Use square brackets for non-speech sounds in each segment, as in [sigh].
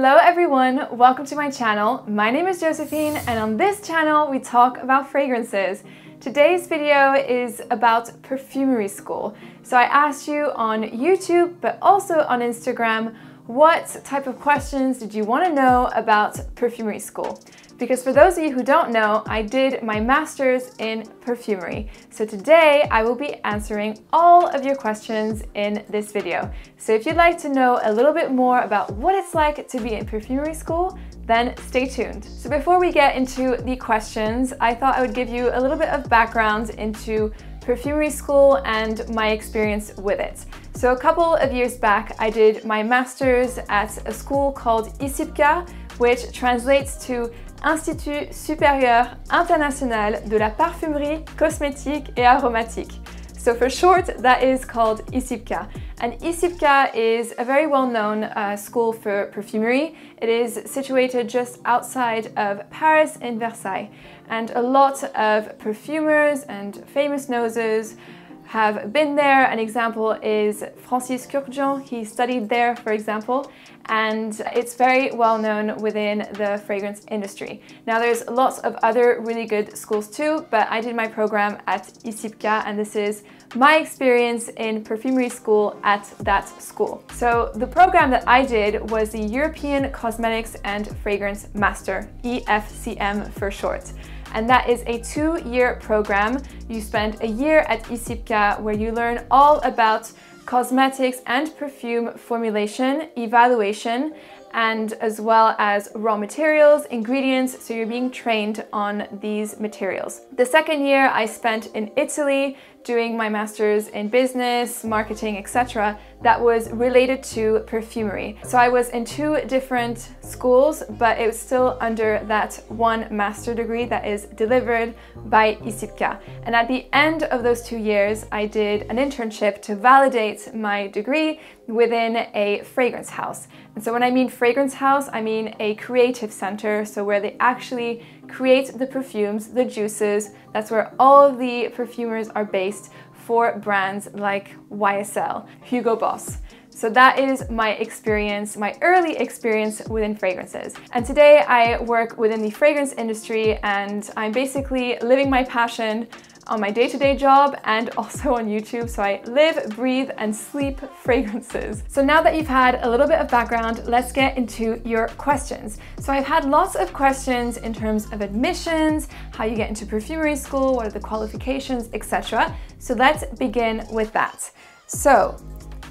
Hello everyone, welcome to my channel. My name is Josephine and on this channel we talk about fragrances. Today's video is about perfumery school. So I asked you on YouTube but also on Instagram what type of questions did you want to know about perfumery school? Because for those of you who don't know, I did my master's in perfumery. So today I will be answering all of your questions in this video. So if you'd like to know a little bit more about what it's like to be in perfumery school, then stay tuned. So before we get into the questions, I thought I would give you a little bit of background into perfumery school and my experience with it. So a couple of years back, I did my master's at a school called ISIPCA, which translates to Institut Supérieur International de la Parfumerie, Cosmétique et Aromatique. So for short, that is called ISIPCA. And ISIPCA is a very well-known uh, school for perfumery. It is situated just outside of Paris in Versailles. And a lot of perfumers and famous noses have been there. An example is Francis Kurkdjian. He studied there, for example, and it's very well known within the fragrance industry. Now there's lots of other really good schools too, but I did my program at ISIPCA and this is my experience in perfumery school at that school. So the program that I did was the European Cosmetics and Fragrance Master, EFCM for short and that is a two-year program. You spend a year at ISIPCA where you learn all about cosmetics and perfume formulation, evaluation, and as well as raw materials, ingredients, so you're being trained on these materials. The second year I spent in Italy doing my master's in business, marketing, etc. that was related to perfumery. So I was in two different schools, but it was still under that one master degree that is delivered by ISIPCA. And at the end of those two years, I did an internship to validate my degree within a fragrance house. And so when I mean fragrance house, I mean a creative center, so where they actually create the perfumes, the juices. That's where all of the perfumers are based for brands like YSL, Hugo Boss. So that is my experience, my early experience within fragrances. And today I work within the fragrance industry and I'm basically living my passion on my day-to-day -day job and also on YouTube. So I live, breathe, and sleep fragrances. So now that you've had a little bit of background, let's get into your questions. So I've had lots of questions in terms of admissions, how you get into perfumery school, what are the qualifications, etc. So let's begin with that. So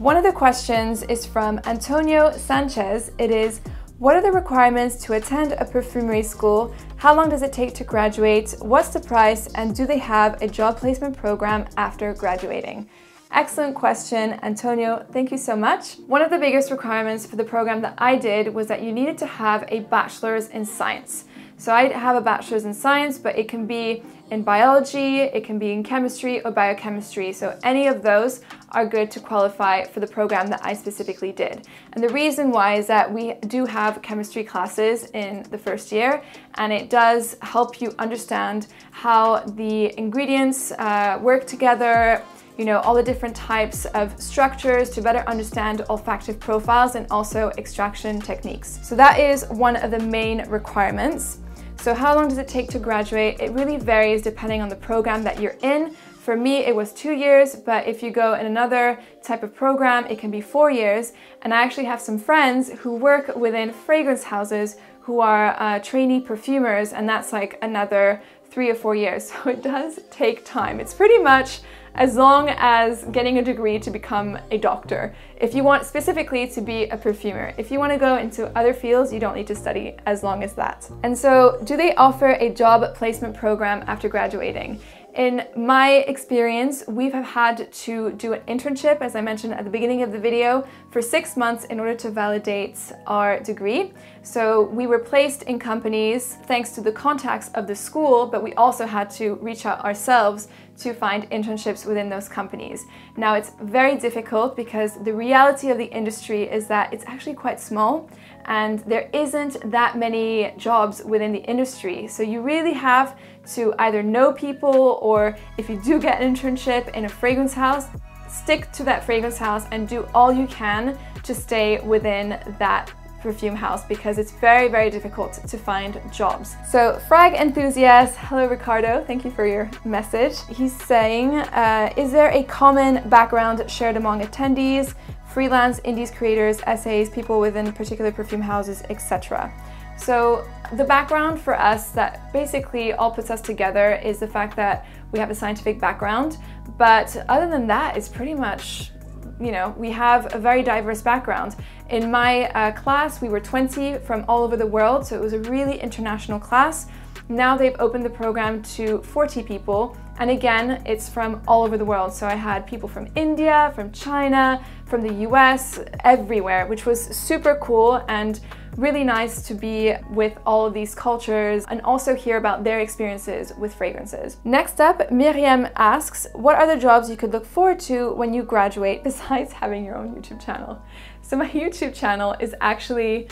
one of the questions is from Antonio Sanchez. It is, what are the requirements to attend a perfumery school? How long does it take to graduate? What's the price? And do they have a job placement program after graduating? Excellent question, Antonio. Thank you so much. One of the biggest requirements for the program that I did was that you needed to have a bachelor's in science. So I have a bachelor's in science, but it can be in biology, it can be in chemistry or biochemistry. So any of those are good to qualify for the program that I specifically did. And the reason why is that we do have chemistry classes in the first year and it does help you understand how the ingredients uh, work together, you know, all the different types of structures to better understand olfactive profiles and also extraction techniques. So that is one of the main requirements. So how long does it take to graduate? It really varies depending on the program that you're in. For me, it was two years, but if you go in another type of program, it can be four years. And I actually have some friends who work within fragrance houses who are uh, trainee perfumers, and that's like another three or four years. [laughs] So it does take time. It's pretty much as long as getting a degree to become a doctor. If you want specifically to be a perfumer, if you want to go into other fields, you don't need to study as long as that. And so do they offer a job placement program after graduating? In my experience, we have had to do an internship, as I mentioned at the beginning of the video, for six months in order to validate our degree. So we were placed in companies thanks to the contacts of the school, but we also had to reach out ourselves to find internships within those companies. Now it's very difficult because the reality of the industry is that it's actually quite small and there isn't that many jobs within the industry. So you really have to either know people or if you do get an internship in a fragrance house, stick to that fragrance house and do all you can to stay within that perfume house because it's very, very difficult to find jobs. So Frag Enthusiast, hello Ricardo, thank you for your message. He's saying, uh, is there a common background shared among attendees, freelance, indies creators, essays, people within particular perfume houses, etc.? So the background for us that basically all puts us together is the fact that we have a scientific background, but other than that, it's pretty much you know, we have a very diverse background. In my uh, class, we were 20 from all over the world, so it was a really international class. Now they've opened the program to 40 people, and again, it's from all over the world. So I had people from India, from China, from the US, everywhere, which was super cool and really nice to be with all of these cultures and also hear about their experiences with fragrances. Next up, Miriam asks, what are the jobs you could look forward to when you graduate [laughs] besides having your own YouTube channel? So my [laughs] YouTube channel is actually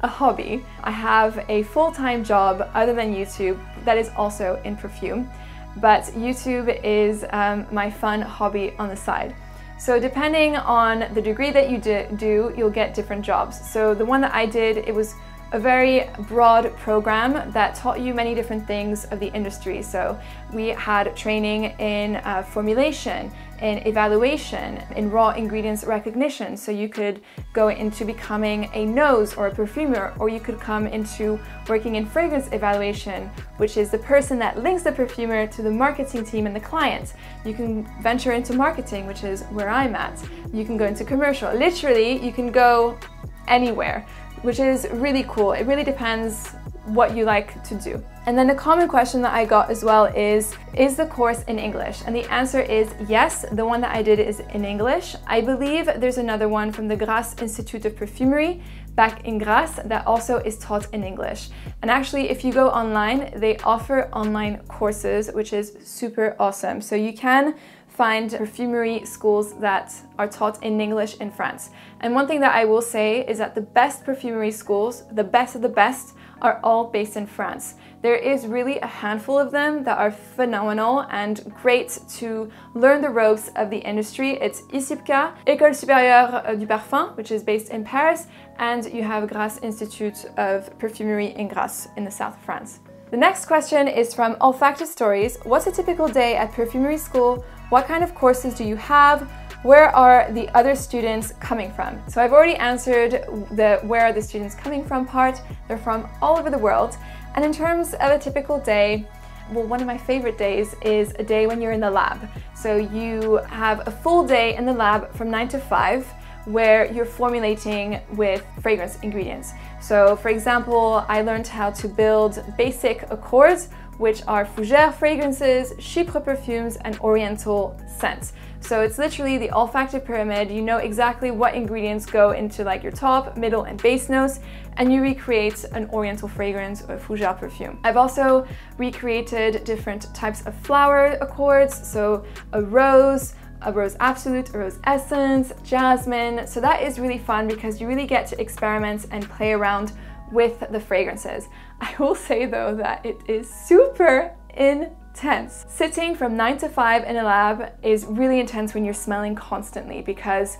a hobby. I have a full-time job other than YouTube that is also in perfume, but YouTube is um, my fun hobby on the side. So depending on the degree that you do, you'll get different jobs. So the one that I did, it was a very broad program that taught you many different things of the industry. So we had training in uh, formulation, in evaluation, in raw ingredients recognition. So you could go into becoming a nose or a perfumer, or you could come into working in fragrance evaluation, which is the person that links the perfumer to the marketing team and the client. You can venture into marketing, which is where I'm at. You can go into commercial. Literally, you can go anywhere which is really cool. It really depends what you like to do. And then a common question that I got as well is, is the course in English? And the answer is yes, the one that I did is in English. I believe there's another one from the Grasse Institute of Perfumery back in Grasse that also is taught in English. And actually, if you go online, they offer online courses, which is super awesome. So you can find perfumery schools that are taught in English in France. And one thing that I will say is that the best perfumery schools, the best of the best, are all based in France. There is really a handful of them that are phenomenal and great to learn the ropes of the industry. It's ISIPCA, École Supérieure euh, du Parfum, which is based in Paris, and you have Grasse Institute of Perfumery in Grasse in the south of France. The next question is from Olfactive Stories. What's a typical day at perfumery school? What kind of courses do you have? Where are the other students coming from? So I've already answered the where are the students coming from part. They're from all over the world. And in terms of a typical day, well, one of my favorite days is a day when you're in the lab. So you have a full day in the lab from 9 to 5 where you're formulating with fragrance ingredients. So for example, I learned how to build basic accords which are fougère fragrances, chypre perfumes, and oriental scents. So it's literally the olfactive pyramid. You know exactly what ingredients go into like your top, middle, and base notes, and you recreate an oriental fragrance or fougère perfume. I've also recreated different types of flower accords, so a rose, a rose absolute, a rose essence, jasmine. So that is really fun because you really get to experiment and play around with the fragrances. I will say though that it is super intense. Sitting from 9 to 5 in a lab is really intense when you're smelling constantly because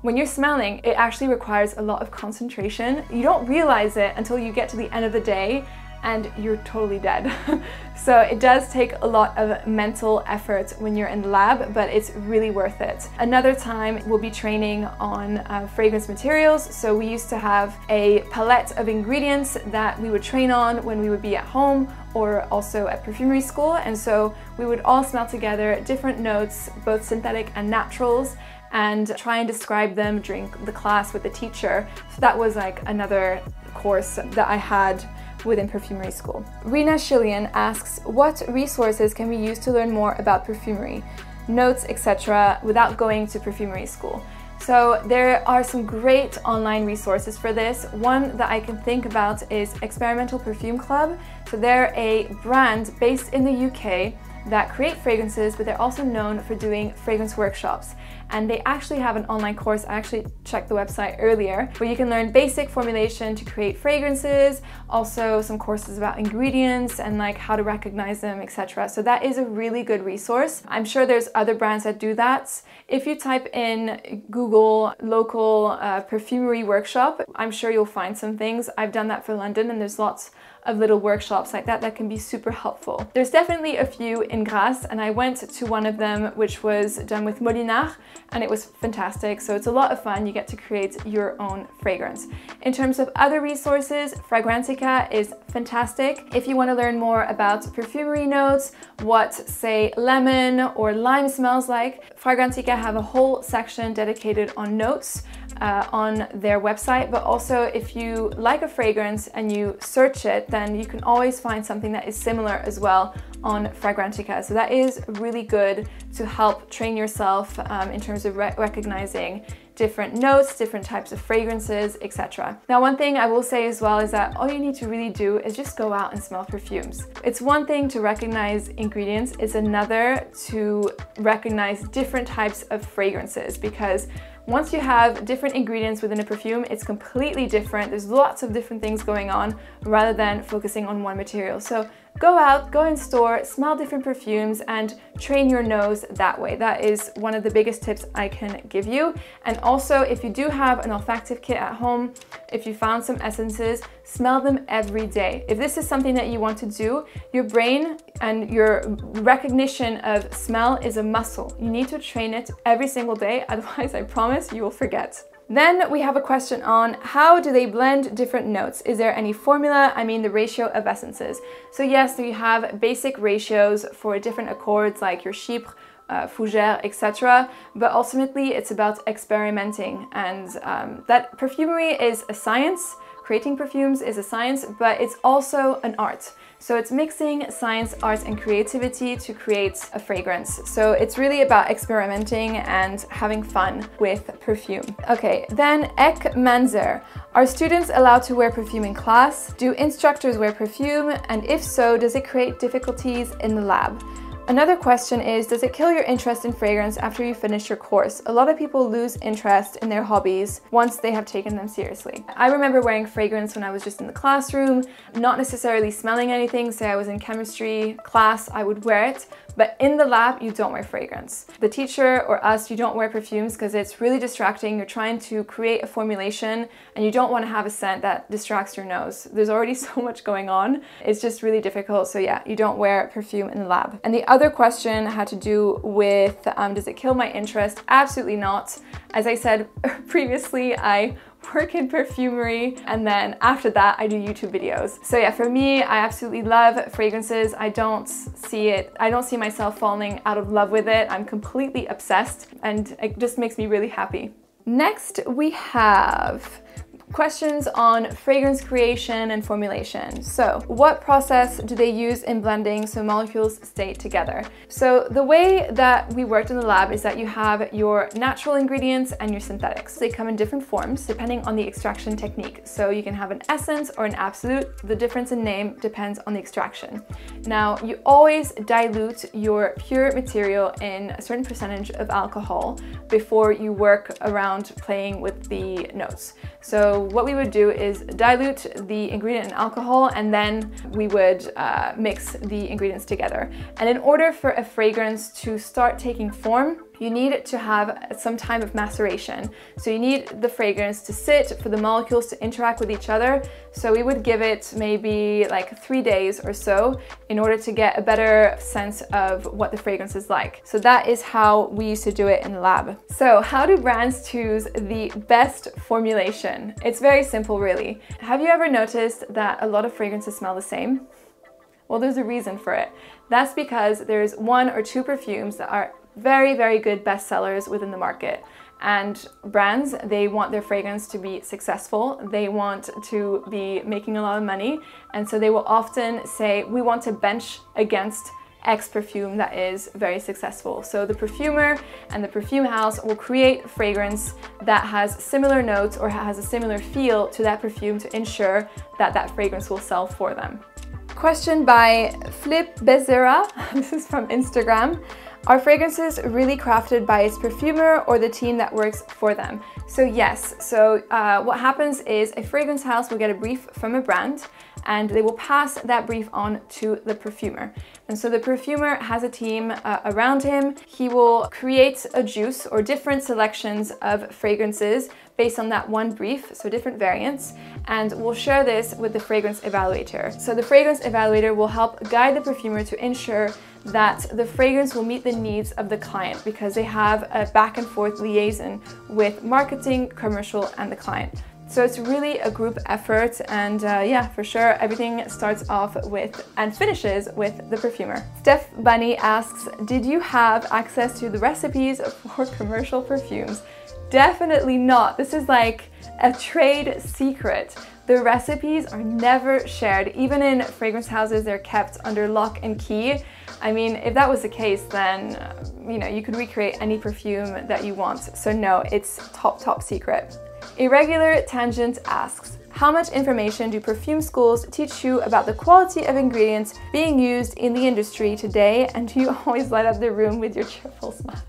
when you're smelling, it actually requires a lot of concentration. You don't realize it until you get to the end of the day and you're totally dead. [laughs] so it does take a lot of mental effort when you're in the lab, but it's really worth it. Another time we'll be training on uh, fragrance materials. So we used to have a palette of ingredients that we would train on when we would be at home or also at perfumery school. And so we would all smell together different notes, both synthetic and naturals, and try and describe them during the class with the teacher. So that was like another course that I had within perfumery school. Rena Shillian asks, what resources can we use to learn more about perfumery, notes, etc., without going to perfumery school? So there are some great online resources for this. One that I can think about is Experimental Perfume Club. So they're a brand based in the UK that create fragrances, but they're also known for doing fragrance workshops. And they actually have an online course. I actually checked the website earlier where you can learn basic formulation to create fragrances, also some courses about ingredients and like how to recognize them, etc. So that is a really good resource. I'm sure there's other brands that do that. If you type in Google local uh, perfumery workshop, I'm sure you'll find some things. I've done that for London and there's lots of little workshops like that that can be super helpful. There's definitely a few in Grasse and I went to one of them which was done with Molinard and it was fantastic. So it's a lot of fun. You get to create your own fragrance. In terms of other resources, Fragrantica is fantastic. If you want to learn more about perfumery notes, what say lemon or lime smells like, Fragrantica have a whole section dedicated on notes uh, on their website, but also if you like a fragrance and you search it, then you can always find something that is similar as well on Fragrantica. So that is really good to help train yourself um, in terms of re recognizing different notes, different types of fragrances, etc. Now, one thing I will say as well is that all you need to really do is just go out and smell perfumes. It's one thing to recognize ingredients, it's another to recognize different types of fragrances because once you have different ingredients within a perfume, it's completely different. There's lots of different things going on rather than focusing on one material. So go out, go in store, smell different perfumes and train your nose that way. That is one of the biggest tips I can give you. And also if you do have an olfactive kit at home, if you found some essences, smell them every day. If this is something that you want to do, your brain and your recognition of smell is a muscle. You need to train it every single day, [laughs] otherwise I promise you will forget. Then we have a question on how do they blend different notes? Is there any formula? I mean the ratio of essences. So yes, you have basic ratios for different accords like your chypre, uh, fougère, etc. But ultimately it's about experimenting and um, that perfumery is a science, creating perfumes is a science, but it's also an art. So it's mixing science, art and creativity to create a fragrance. So it's really about experimenting and having fun with perfume. Okay, then Ek Manzer. Are students allowed to wear perfume in class? Do instructors wear perfume? And if so, does it create difficulties in the lab? Another question is, does it kill your interest in fragrance after you finish your course? A lot of people lose interest in their hobbies once they have taken them seriously. I remember wearing fragrance when I was just in the classroom, not necessarily smelling anything. Say I was in chemistry class, I would wear it, but in the lab, you don't wear fragrance. The teacher or us, you don't wear perfumes because it's really distracting. You're trying to create a formulation and you don't want to have a scent that distracts your nose. There's already [laughs] so much going on. It's just really difficult. So yeah, you don't wear perfume in the lab. And the other question had to do with, um, does it kill my interest? Absolutely not. As I said [laughs] previously, I work in perfumery, and then after that, I do YouTube videos. So yeah, for me, I absolutely love fragrances. I don't see it, I don't see myself falling out of love with it. I'm completely obsessed, and it just makes me really happy. Next, we have questions on fragrance creation and formulation. So what process do they use in blending so molecules stay together? So the way that we worked in the lab is that you have your natural ingredients and your synthetics. They come in different forms depending on the extraction technique. So you can have an essence or an absolute. The difference in name depends on the extraction. Now you always dilute your pure material in a certain percentage of alcohol before you work around playing with the notes. So what we would do is dilute the ingredient in alcohol and then we would uh, mix the ingredients together. And in order for a fragrance to start taking form, you need to have some time of maceration. So you need the fragrance to sit, for the molecules to interact with each other. So we would give it maybe like three days or so in order to get a better sense of what the fragrance is like. So that is how we used to do it in the lab. So how do brands choose the best formulation? It's very simple really. Have you ever noticed that a lot of fragrances smell the same? Well, there's a reason for it. That's because there's one or two perfumes that are very, very good bestsellers within the market. And brands, they want their fragrance to be successful. They want to be making a lot of money. And so they will often say, we want to bench against X perfume that is very successful. So the perfumer and the perfume house will create fragrance that has similar notes or has a similar feel to that perfume to ensure that that fragrance will sell for them. Question by Flip Bezera, [laughs] this is from Instagram. Are fragrances really crafted by its perfumer or the team that works for them? So yes, so uh, what happens is a fragrance house will get a brief from a brand and they will pass that brief on to the perfumer. And so the perfumer has a team uh, around him. He will create a juice or different selections of fragrances based on that one brief, so different variants, and we'll share this with the fragrance evaluator. So the fragrance evaluator will help guide the perfumer to ensure that the fragrance will meet the needs of the client because they have a back and forth liaison with marketing, commercial, and the client. So it's really a group effort and uh, yeah, for sure, everything starts off with and finishes with the perfumer. Steph Bunny asks, did you have access to the recipes for commercial perfumes? Definitely not. This is like a trade secret. The recipes are never shared. Even in fragrance houses, they're kept under lock and key. I mean, if that was the case, then, uh, you know, you could recreate any perfume that you want. So no, it's top, top secret. Irregular Tangent asks, how much information do perfume schools teach you about the quality of ingredients being used in the industry today? And do you [laughs] always light up the room with your cheerful smile?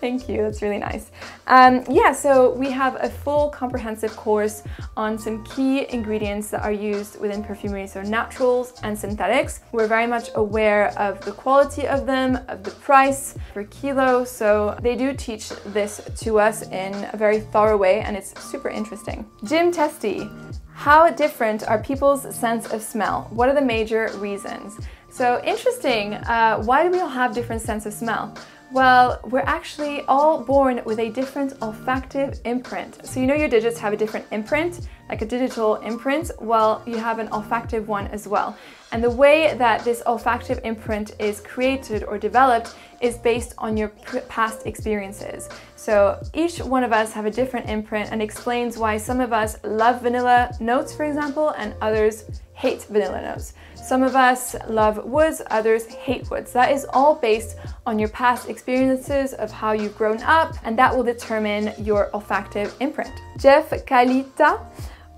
Thank you, that's really nice. Um, yeah, so we have a full comprehensive course on some key ingredients that are used within perfumery, so naturals and synthetics. We're very much aware of the quality of them, of the price per kilo, so they do teach this to us in a very thorough way and it's super interesting. Jim Testy, how different are people's sense of smell? What are the major reasons? So interesting, uh, why do we all have different sense of smell? Well, we're actually all born with a different olfactive imprint. So you know your digits have a different imprint, like a digital imprint? Well, you have an olfactive one as well. And the way that this olfactive imprint is created or developed is based on your past experiences. So each one of us have a different imprint and explains why some of us love vanilla notes, for example, and others hate vanilla notes. Some of us love woods, others hate woods. That is all based on your past experiences of how you've grown up, and that will determine your olfactive imprint. Jeff Kalita,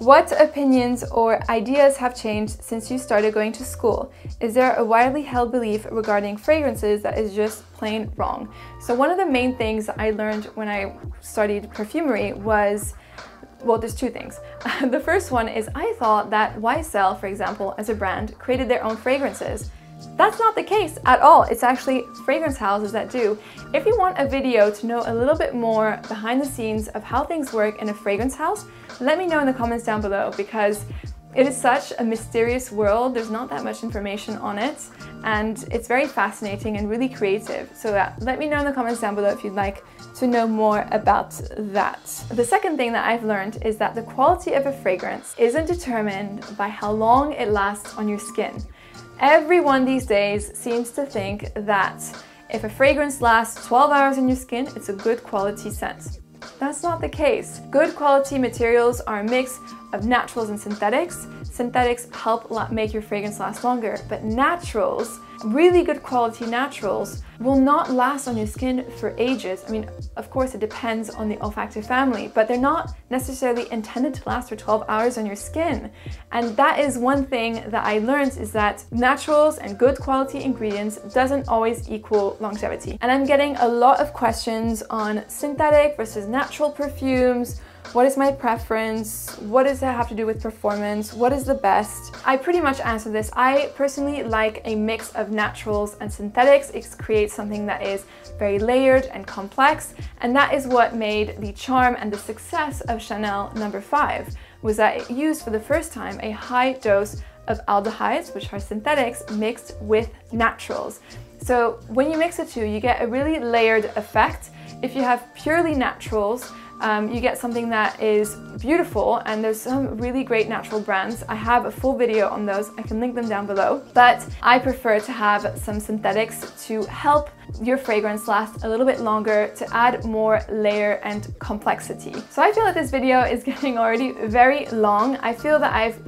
what opinions or ideas have changed since you started going to school? Is there a widely held belief regarding fragrances that is just plain wrong? So one of the main things I learned when I studied perfumery was well, there's two things. [laughs] the first one is I thought that YSL, for example, as a brand, created their own fragrances. That's not the case at all. It's actually fragrance houses that do. If you want a video to know a little bit more behind the scenes of how things work in a fragrance house, let me know in the comments down below because it is such a mysterious world, there's not that much information on it, and it's very fascinating and really creative. So uh, let me know in the comments down below if you'd like to know more about that. The second thing that I've learned is that the quality of a fragrance isn't determined by how long it lasts on your skin. Everyone these days seems to think that if a fragrance lasts 12 hours on your skin, it's a good quality scent. That's not the case. Good quality materials are a mix of naturals and synthetics. Synthetics help make your fragrance last longer, but naturals really good quality naturals will not last on your skin for ages. I mean, of course, it depends on the olfactive family, but they're not necessarily intended to last for 12 hours on your skin. And that is one thing that I learned is that naturals and good quality ingredients doesn't always equal longevity. And I'm getting a lot of questions on synthetic versus natural perfumes, what is my preference? What does it have to do with performance? What is the best? I pretty much answered this. I personally like a mix of naturals and synthetics. It creates something that is very layered and complex. And that is what made the charm and the success of Chanel number no. 5 was that it used for the first time a high dose of aldehydes, which are synthetics, mixed with naturals. So when you mix the two, you get a really layered effect. If you have purely naturals, um, you get something that is beautiful and there's some really great natural brands. I have a full video on those, I can link them down below. But I prefer to have some synthetics to help your fragrance last a little bit longer to add more layer and complexity. So I feel that this video is [laughs] getting already very long. I feel that I've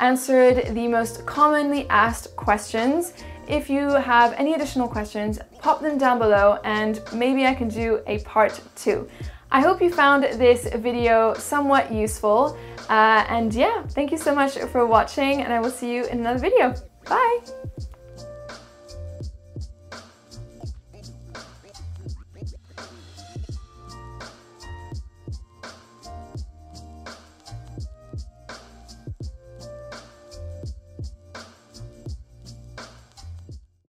answered the most commonly asked questions. If you have any additional questions, pop them down below and maybe I can do a part two. I hope you found this video somewhat useful. Uh, and yeah, thank you so much for watching and I will see you in another video. Bye!